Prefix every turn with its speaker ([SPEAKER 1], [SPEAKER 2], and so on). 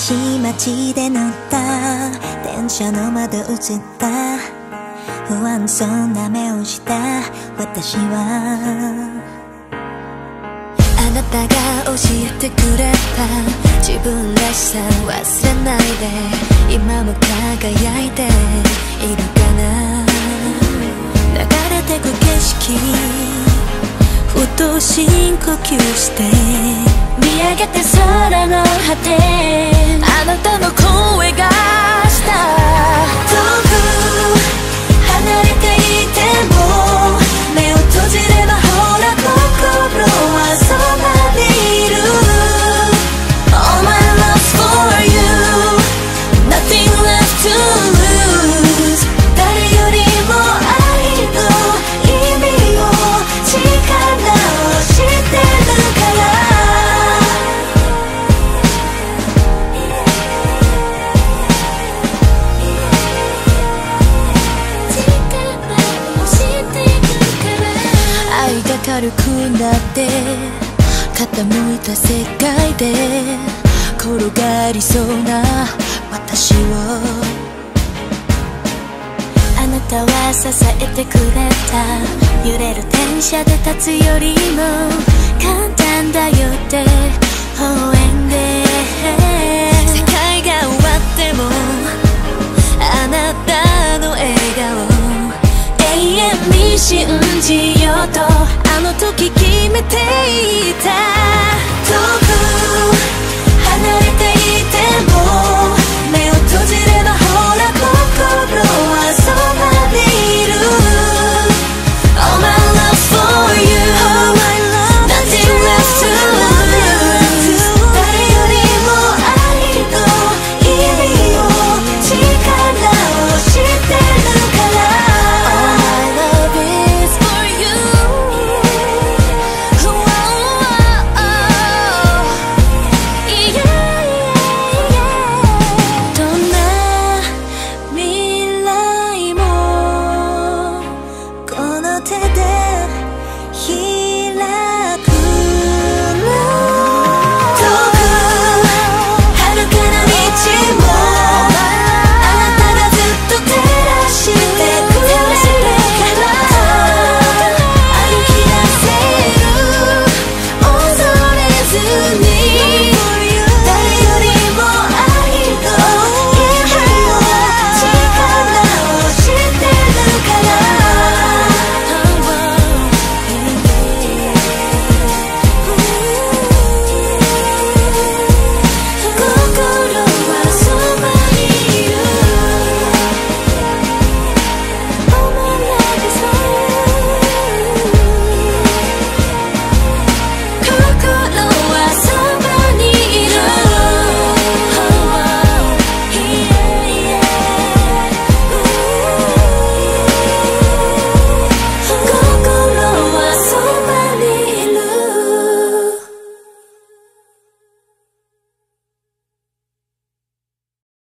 [SPEAKER 1] しい街で乗った。電車の窓映った。不安そうな目をした。私は。あなたが教えてくれた。自分らしさ忘れないで。今も輝いて。いるかな。流れてく景色。ふと深呼吸して。見上げて空の果て。くなって傾いた世界で転がりそうな私を。あなたは支えてくれた。揺れる電車で立つよりも決めていた。遠くてて